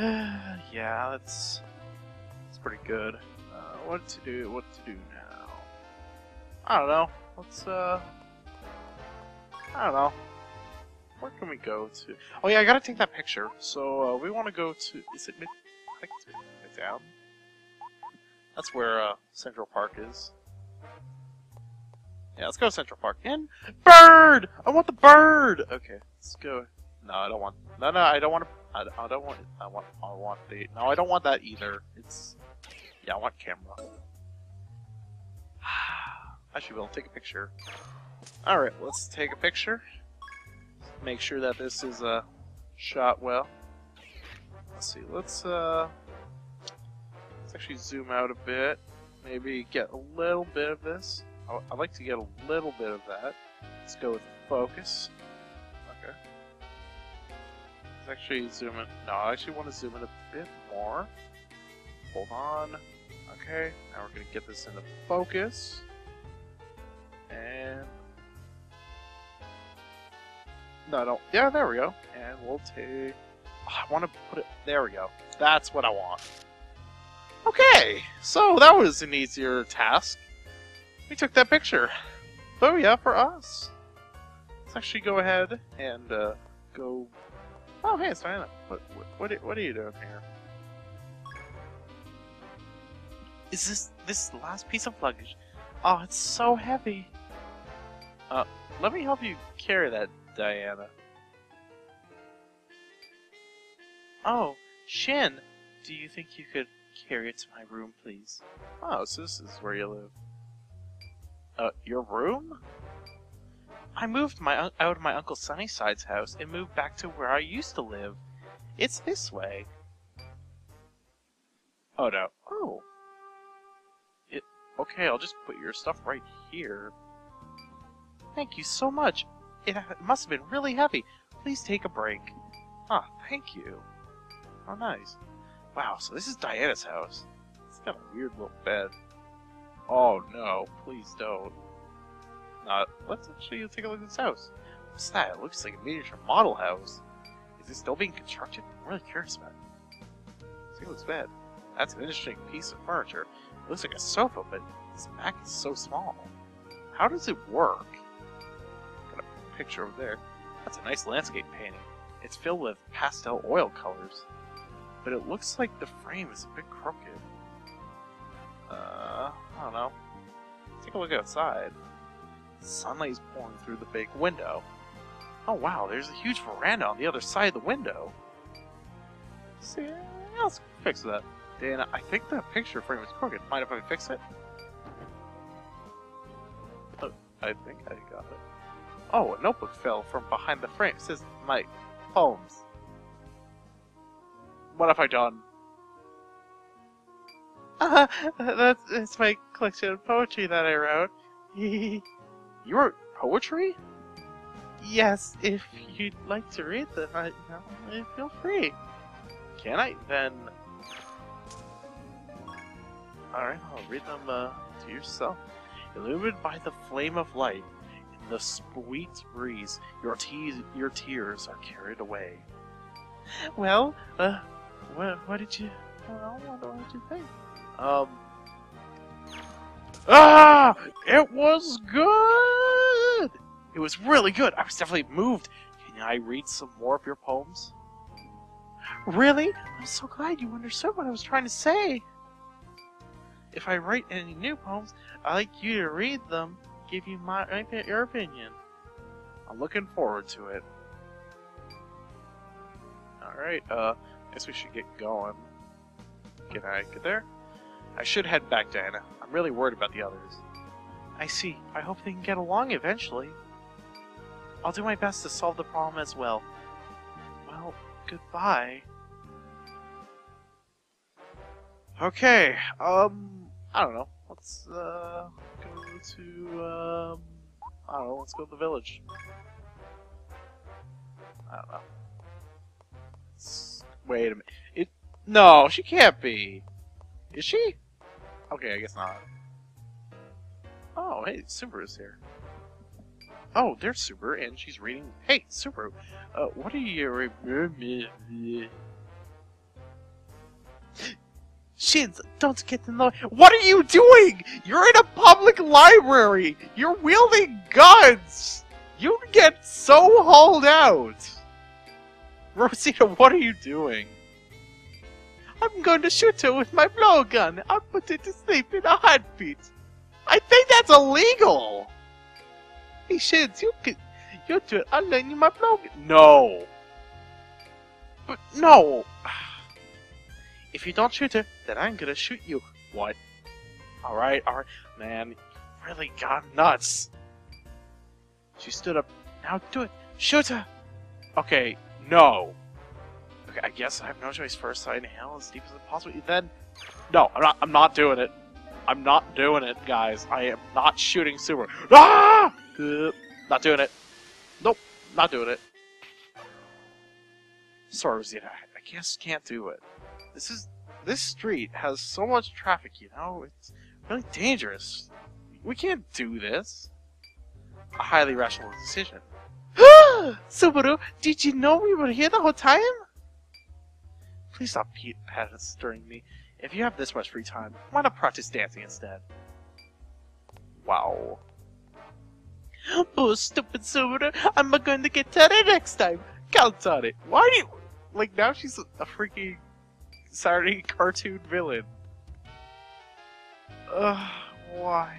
yeah, that's that's pretty good. Uh, what to do? What to do now? I don't know. Let's uh, I don't know. Where can we go to? Oh yeah, I gotta take that picture. So uh, we want to go to. Is it mid? I think it's mid down. That's where uh, Central Park is. Yeah, let's go to Central Park. And bird! I want the bird. Okay, let's go. No, I don't want. No, no, I don't want to. I, I don't want. I want. I want the. No, I don't want that either. It's. Yeah, I want camera. I should be able to take a picture. All right, let's take a picture. Make sure that this is uh, shot well. Let's see. Let's uh. Let's actually zoom out a bit. Maybe get a little bit of this. I- I'd like to get a little bit of that. Let's go with focus. Actually zoom in. No, I actually want to zoom in a bit more. Hold on. Okay, now we're going to get this into focus. And. No, no. Yeah, there we go. And we'll take. Oh, I want to put it. There we go. That's what I want. Okay, so that was an easier task. We took that picture. Oh yeah, for us. Let's actually go ahead and uh, go. Oh hey, it's Diana. What what what are, you doing here? Is this this the last piece of luggage? Oh, it's so heavy. Uh, let me help you carry that, Diana. Oh, Shin, do you think you could carry it to my room, please? Oh, so this is where you live. Uh, your room? I moved my un- out of my Uncle Sunnyside's house and moved back to where I used to live. It's this way. Oh no. Oh. It. Okay, I'll just put your stuff right here. Thank you so much. It, it must have been really heavy. Please take a break. Ah, thank you. Oh, nice. Wow, so this is Diana's house. It's got a weird little bed. Oh no, please don't. Not. Let's actually take a look at this house. What's that? It looks like a miniature model house. Is it still being constructed? I'm really curious about it. See, it looks bad. That's an interesting piece of furniture. It looks like a sofa, but its back is so small. How does it work? Got a picture over there. That's a nice landscape painting. It's filled with pastel oil colors but it looks like the frame is a bit crooked. Uh, I don't know. Let's Take a look outside. Sunlight is pouring through the big window. Oh wow, there's a huge veranda on the other side of the window. See, let's fix that. Dana, I think that picture frame is crooked. Mind if I fix it? Oh, I think I got it. Oh, a notebook fell from behind the frame. It says my poems. What have I done? Uh, that's, that's my collection of poetry that I wrote. you wrote poetry? Yes, if you'd like to read them, I, feel free. Can I? Then. Alright, I'll read them uh, to yourself. Illumined by the flame of light, in the sweet breeze, your, te- your tears are carried away. Well, uh, what, what did you? Well, what did you think? Um. Ah! It was good. It was really good. I was definitely moved. Can I read some more of your poems? Really? I'm so glad you understood what I was trying to say. If I write any new poems, I'd like you to read them, give you my your opinion. I'm looking forward to it. Alright, uh, I guess we should get going. Can I get there? I should head back, Diana. I'm really worried about the others. I see. I hope they can get along eventually. I'll do my best to solve the problem as well. Well, goodbye. Okay, um, I don't know. Let's, uh, go to, um, I don't know, let's go to the village. I don't know. Wait a minute. It, no, she can't be. Is she? Okay, I guess not. Oh, hey, Subaru's here. Oh, there's Subaru, and she's reading. Hey, Subaru, uh, what are you? Shins, don't get in the What are you doing? You're in a public library! You're wielding guns! You get so hauled out! Rosita, what are you doing? I'm going to shoot her with my blowgun. I'll put her to sleep in a heartbeat. I think that's illegal! Hey, Shins, you can... You do it. I'll lend you my blowgun. No! But, no! If you don't shoot her, then I'm gonna shoot you. What? Alright, alright. Man, you really got nuts. She stood up. Now do it. Shoot her! Okay, no. Okay, I guess I have no choice. First, I inhale as deep as possible. Then, no, I'm not. I'm not doing it. I'm not doing it, guys. I am not shooting Super. Ah! Not doing it. Nope, not doing it. Sorry, Rosita. I guess can't do it. This is this street has so much traffic. You know, it's really dangerous. We can't do this. A highly rational decision. Subaru, did you know we were here the whole time? Please stop pestering me. If you have this much free time, why not practice dancing instead? Wow. Oh, stupid Subaru! I'm going to get Teddy next time! Count on it! Why do you... Like, now she's a freaking Saturday cartoon villain. Ugh, why?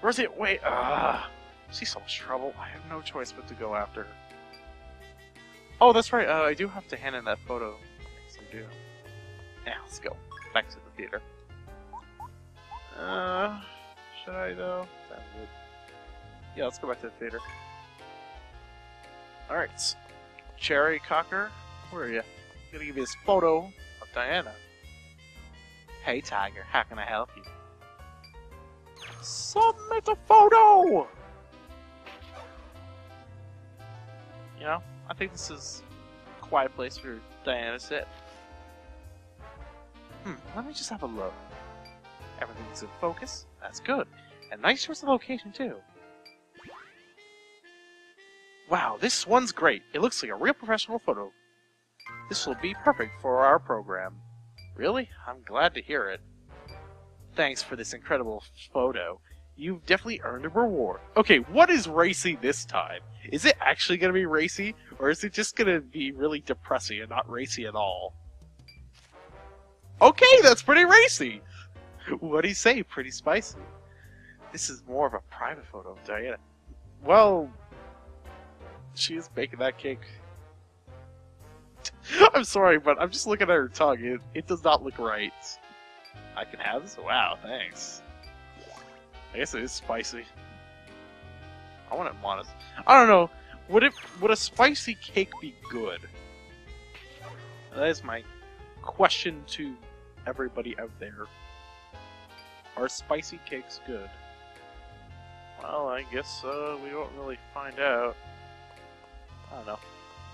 Where's it? Wait, ugh. She's so much trouble. I have no choice but to go after her. Oh, that's right. Uh, I do have to hand in that photo. Do. Yeah, let's go. Back to the theater. Uh, should I though? That would. Yeah, let's go back to the theater. Alright. Cherry Cocker, where are you? I'm gonna give you this photo of Diana. Hey Taiga, how can I help you? Submit a photo! You know, I think this is a quiet place for Diana to sit. Hmm, let me just have a look. Everything's in focus. That's good. And nice choice of location, too. Wow, this one's great. It looks like a real professional photo. This will be perfect for our program. Really? I'm glad to hear it. Thanks for this incredible photo. You've definitely earned a reward. Okay, what is racy this time? Is it actually going to be racy, or is it just going to be really depressing and not racy at all? Okay, that's pretty racy! What do you say? Pretty spicy. This is more of a private photo of Diana. Well, she is baking that cake. I'm sorry, but I'm just looking at her tongue. It, it does not look right. I can have this? Wow, thanks. I guess it is spicy. I want it modest. I don't know. Would it would a spicy cake be good? That is my question to everybody out there. Are spicy cakes good? Well, I guess uh, we won't really find out. I don't know.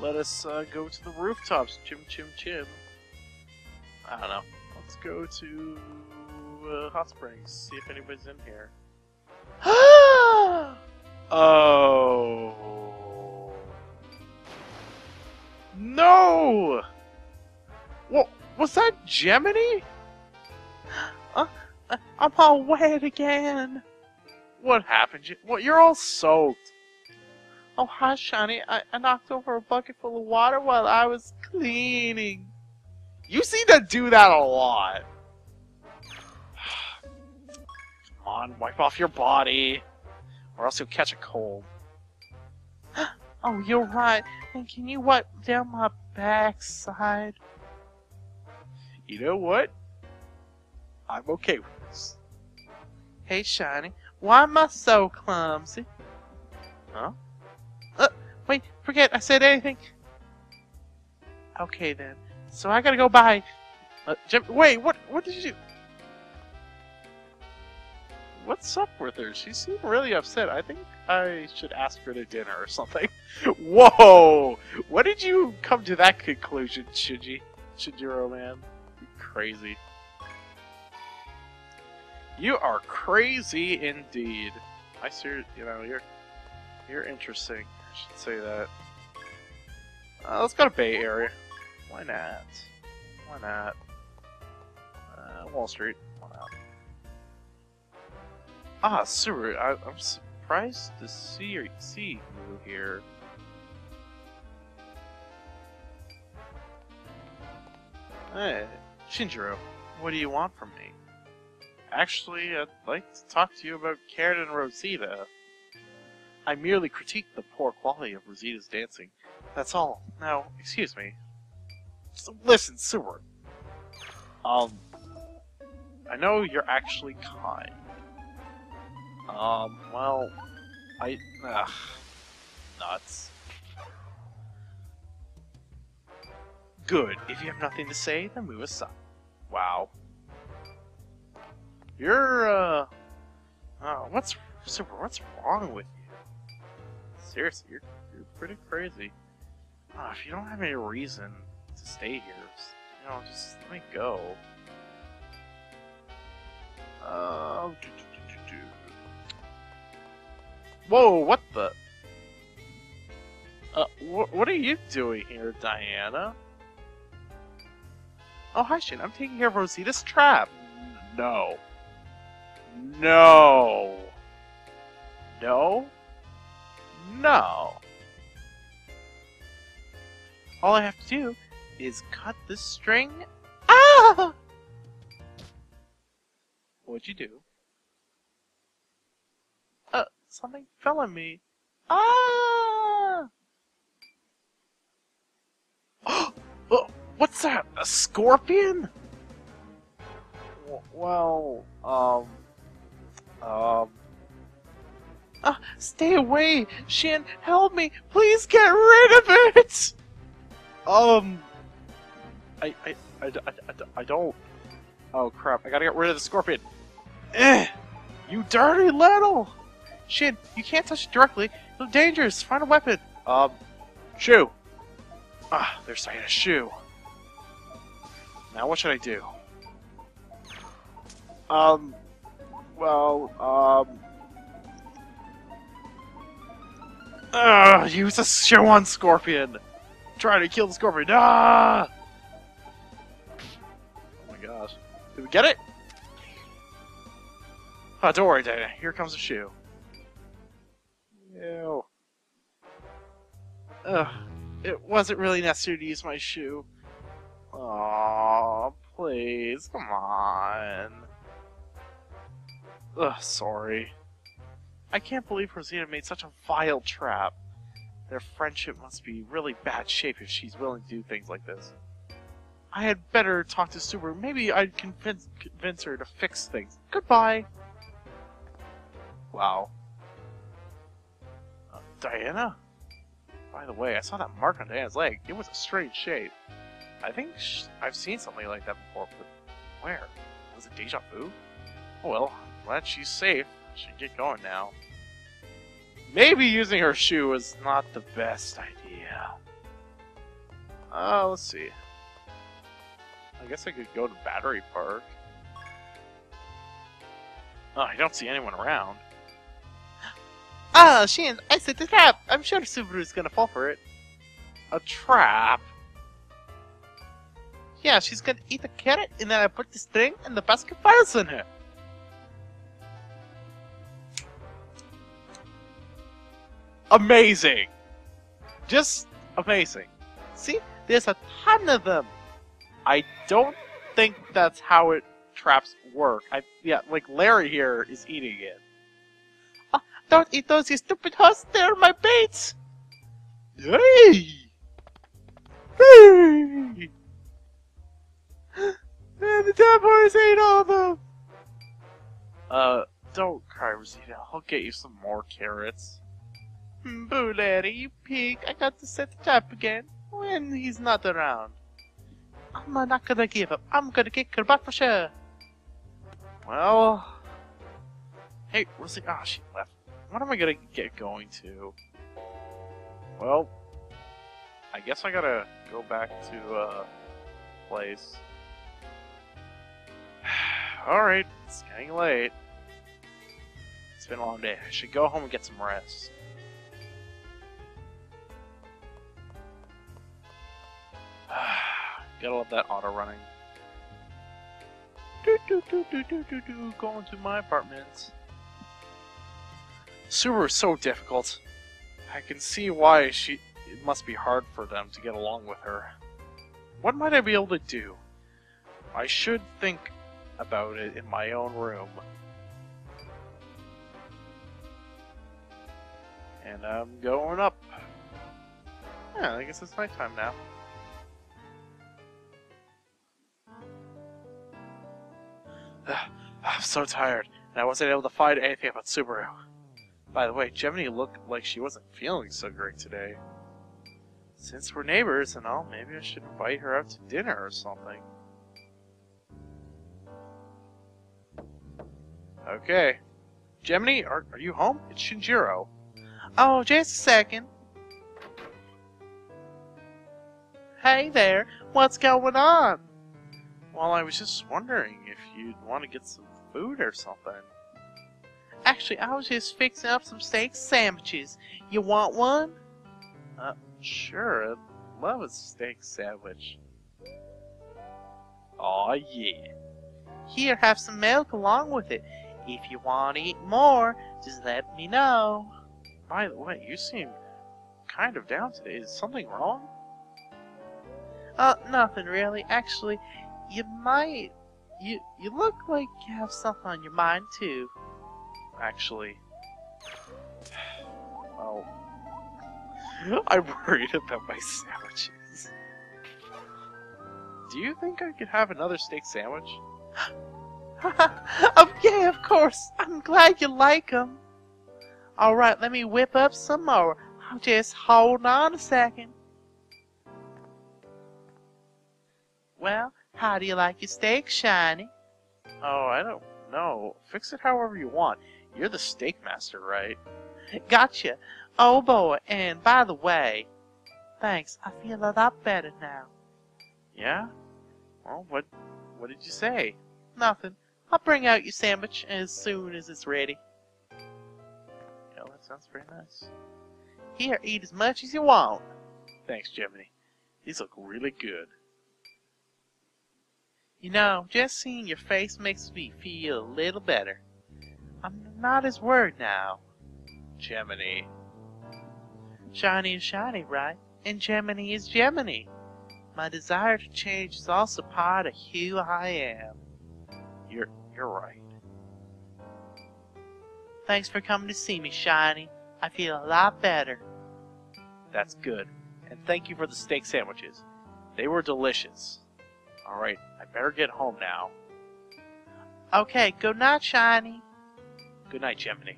Let us uh, go to the rooftops, chim chim chim. I don't know. Let's go to uh, Hot Springs, see if anybody's in here. oh. No! Was that Gemini? Uh, uh, I'm all wet again. What happened? You, what? You're all soaked. Oh, hi, Shiny. I, I knocked over a bucket full of water while I was cleaning. You seem to do that a lot. Come on, wipe off your body. Or else you'll catch a cold. oh, you're right. And can you wipe down my backside? You know what? I'm okay with this. Hey, Shiny. Why am I so clumsy? Huh? Uh, wait, forget I said anything. Okay then. So I gotta go buy. Uh, Jim, wait, what? What did you do? What's up with her? She seemed really upset. I think I should ask her to dinner or something. Whoa! What did you come to that conclusion, Shinji? Shinjiro, man? Crazy. You are crazy indeed. I see. You know, you're you're interesting. I should say that. Uh, let's go to Bay Area. Why not? Why not? Uh, Wall Street. Why not? Ah, Subaru, I, I'm surprised to see, see you here. Hey, Shinjiro, what do you want from me? Actually, I'd like to talk to you about Karen and Rosita. I merely critiqued the poor quality of Rosita's dancing. That's all. Now, excuse me. So listen, Subaru. Um, I know you're actually kind. Um, well, I, ugh, nuts. Good. If you have nothing to say, then move aside. Wow. You're, uh, oh, what's, Super, what's wrong with you? Seriously, you're, you're pretty crazy. Oh, if you don't have any reason to stay here, just, you know, just let me go. Uh, do, do, do, Whoa, what the? Uh, wh what are you doing here, Diana? Oh, hi, Shin. I'm taking care of Rosita's trap. No. No. No. No. All I have to do is cut the string. Ah! What'd you do? Uh, something fell on me. Ah! oh, what's that? A scorpion? Well, um, um. Ah, stay away! Shin, help me! Please get rid of it! Um. I, I, I, I, I don't. Oh crap, I gotta get rid of the scorpion. Eh! You dirty little! Shin, you can't touch it directly. It's dangerous. Find a weapon. Um, shoe. Ah, there's a shoe. Now what should I do? Um, well, um... Ugh, use a shoe on Scorpion! Trying to kill the Scorpion. Ah! Oh my gosh. Did we get it? Oh, don't worry, Dana. Here comes a shoe. Ew. Ugh. It wasn't really necessary to use my shoe. Aww, please, come on. Ugh, sorry. I can't believe Rosita made such a vile trap. Their friendship must be really bad shape if she's willing to do things like this. I had better talk to Subaru. Maybe I'd convince, convince her to fix things. Goodbye. Wow. Uh, Diana? By the way, I saw that mark on Diana's leg. It was a strange shape. I think I've seen something like that before, but where? Was it deja vu? Oh well, glad she's safe. Should get going now. Maybe using her shoe was not the best idea. Uh, let's see. I guess I could go to Battery Park. Oh, I don't see anyone around. Ah, Shin, I set the trap! I'm sure Subaru's gonna fall for it. A trap? Yeah, she's gonna eat a carrot, and then I put the string and the basket files on her. Amazing! Just amazing. See, there's a ton of them. I don't think that's how it traps work. I yeah, like Larry here is eating it. Oh, don't eat those, you stupid husks! They're my baits. Hey! Hey! And the dead boys ate all of them! Uh, don't cry, Rosita. I'll get you some more carrots. Hmm, boo, Larry, you pig. I got to set the trap again when he's not around. I'm not gonna give up. I'm gonna kick her butt for sure. Well... Hey, Rosie... Ah, oh, she left. What am I gonna get going to? Well... I guess I gotta go back to, uh... Place. Alright, it's getting late. It's been a long day. I should go home and get some rest. Gotta love that auto running. Do do do do do do do. Going to my apartment. Subaru is so difficult. I can see why she. It must be hard for them to get along with her. What might I be able to do? I should think about it in my own room. And I'm going up. Yeah, I guess it's nighttime now. I'm so tired, and I wasn't able to find anything about Subaru. By the way, Gemini looked like she wasn't feeling so great today. Since we're neighbors and all, maybe I should invite her out to dinner or something. Okay. Gemini, are, are you home? It's Shinjiro. Oh, just a second. Hey there, what's going on? Well, I was just wondering if you'd want to get some food or something. Actually, I was just fixing up some steak sandwiches. You want one? Uh, sure. I'd love a steak sandwich. Aw, yeah. Here, have some milk along with it. If you want to eat more, just let me know. By the way, you seem kind of down today. Is something wrong? Uh, nothing really. Actually, you might... You, you look like you have something on your mind, too. Actually... Well... I'm worried about my sandwiches. Do you think I could have another steak sandwich? oh, yeah, of course. I'm glad you like them. Alright, let me whip up some more. I'll just hold on a second. Well, how do you like your steak, Shiny? Oh, I don't know. Fix it however you want. You're the steak master, right? Gotcha. Oh boy, and by the way, thanks. I feel a lot better now. Yeah? Well, what what did you say? Nothing. I'll bring out your sandwich as soon as it's ready. Oh, that sounds pretty nice. Here, eat as much as you want. Thanks, Gemini. These look really good. You know, just seeing your face makes me feel a little better. I'm not as worried now. Gemini. Shiny is shiny, right? And Gemini is Gemini. My desire to change is also part of who I am. You're right. Thanks for coming to see me, Shiny. I feel a lot better. That's good. And thank you for the steak sandwiches. They were delicious. Alright, I better get home now. Okay, good night, Shiny. Good night, Gemini.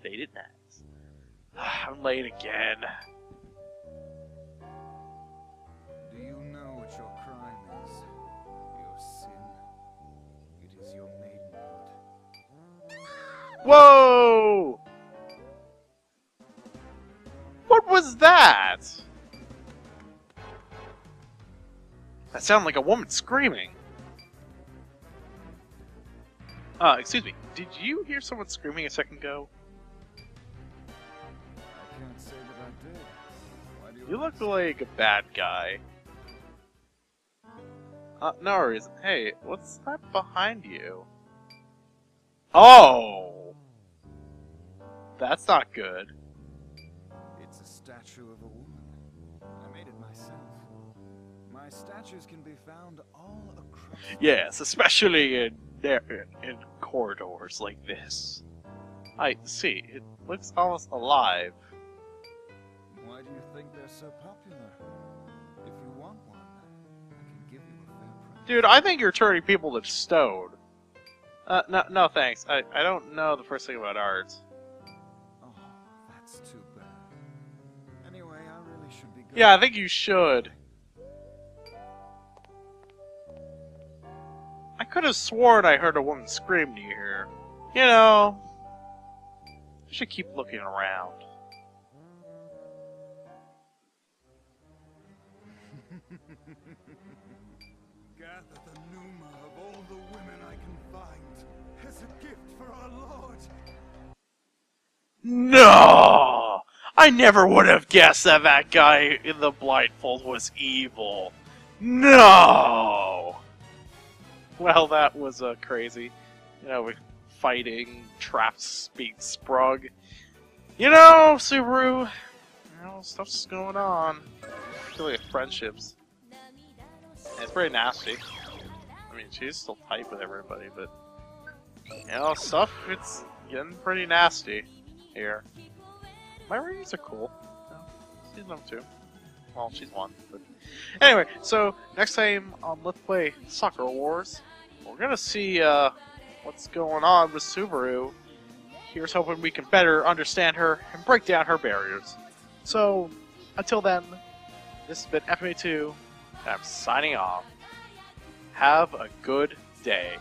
Faded nights. I'm late again. Whoa! What was that? That sounded like a woman screaming. Uh, excuse me. Did you hear someone screaming a second ago? I can't say that I did. Why do you You look like a bad guy. Uh, no reason. Hey, what's that behind you? Oh! That's not good. It's a statue of a woman. I made it myself. My statues can be found all across. Yes, especially in there in, in corridors like this. I see. It looks almost alive. Why do you think they're so popular? If you want one, I can give you a fair price. Dude, I think you're turning people to stone. Uh, no, no thanks. I, I don't know the first thing about art. Yeah, I think you should. I could have sworn I heard a woman scream near here. You know, I should keep looking around. Gather the pneuma of all the women I can find as a gift for our Lord. No! I never would have guessed that that guy in the blindfold was evil. No! Well, that was uh, crazy. You know, fighting, traps being sprung. You know, Subaru, you know, stuff's going on. Particularly with friendships. It's pretty nasty. I mean, she's still tight with everybody, but you know, stuff it's getting pretty nasty here. My reviews are cool. She's them too. Well, she's one, but anyway. So next time on Let's Play Sakura Wars, we're gonna see uh, what's going on with Subaru. Here's hoping we can better understand her and break down her barriers. So, until then, this has been FMA2, and I'm signing off. Have a good day.